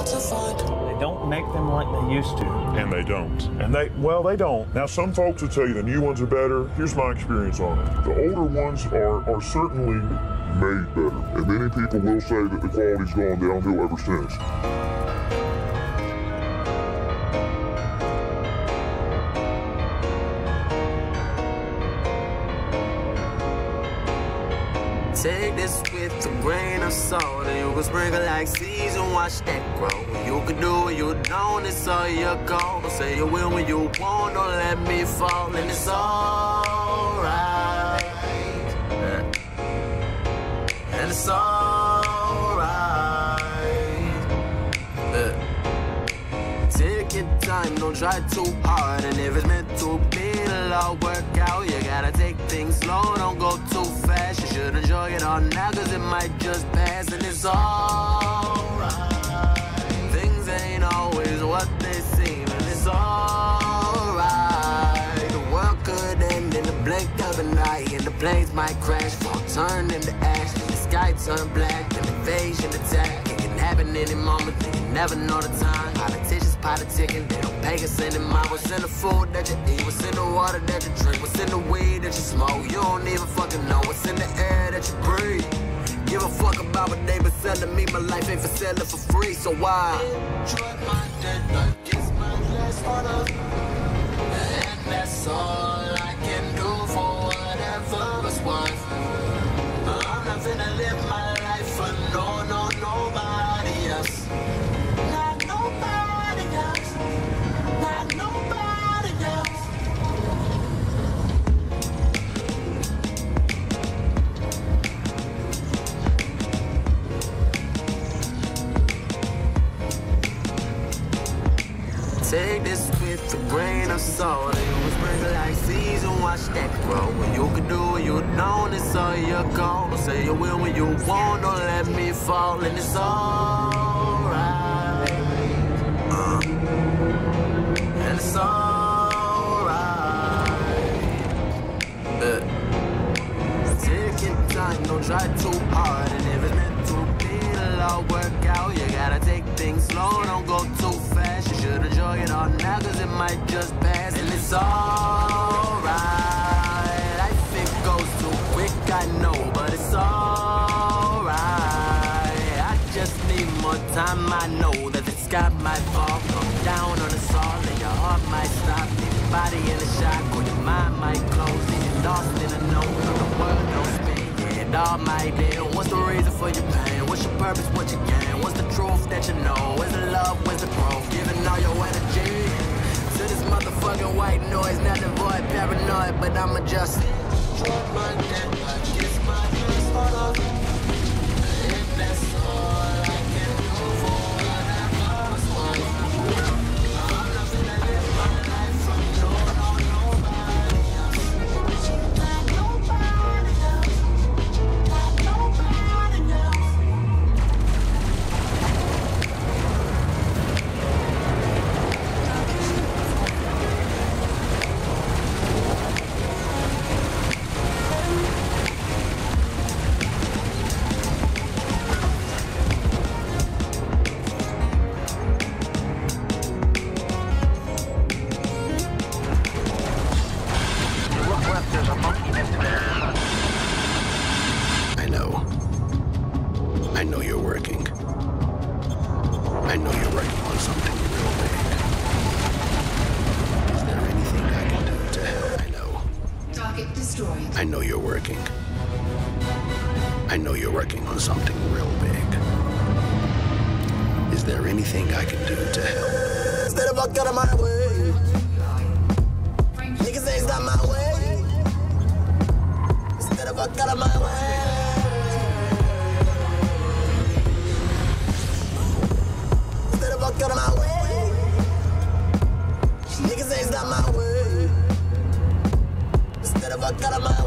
hard to find. They don't make them like they used to. And they don't. And they, well, they don't. Now, some folks will tell you the new ones are better. Here's my experience on it. The older ones are, are certainly made better. And many people will say that the quality's gone downhill ever since. Take this with a grain of salt. And you can sprinkle like seeds and watch that grow. You can do what you don't, it's all your call Say you will when you won't, don't let me fall. And it's alright. And it's alright. Uh, take your time, don't try too hard. And if it's meant to be, it'll all work out. You gotta take things slow, should enjoy it all now, cause it might just pass And it's alright. Things ain't always what they seem And it's alright. The world could end in the blink of an eye And the planes might crash, fall, turn into ash The sky turn black, an invasion attack. It can happen any moment, you never know the time. Politicians politicking, they don't pay us What's in the food that you eat, what's in the water that you drink? What's in the weed that you smoke, you don't even fucking know What's in the air that you breathe. Give a fuck about what they been selling me, my life ain't for selling for free So why? Enjoy my dead life, kiss my last order And that's all I can do for whatever it's worth. I'm not finna live my Take this with a grain of salt. And we sprinkle like season, watch that grow. When you can do it, you don't, it's all your call Say you will when you won't, don't let me fall And it's alright. Uh. And it's alright. Uh. Take your time, don't try too hard. And if it's meant to be, it'll all work out. You gotta take things slow, don't might just pass And it's alright Life, it goes too quick, I know But it's alright I just need more time, I know That the sky might fall, come down on us all And your heart might stop, your body in a shock Or your mind might close, leave you're lost in a known Of the world don't spin, yeah, it all might end What's the reason for your pain? What's your purpose, what you gain? What's the truth that you know? Where's the love, where's the growth? Giving all your energy paranoid, but I know you're working. I know you're working on something real big. Is there anything I can do to help? I know. Target destroyed. I know you're working. I know you're working on something real big. Is there anything I can do to help? Stay the fuck out of my way. Niggas ain't got my way. Stay the fuck out of my way. Got a of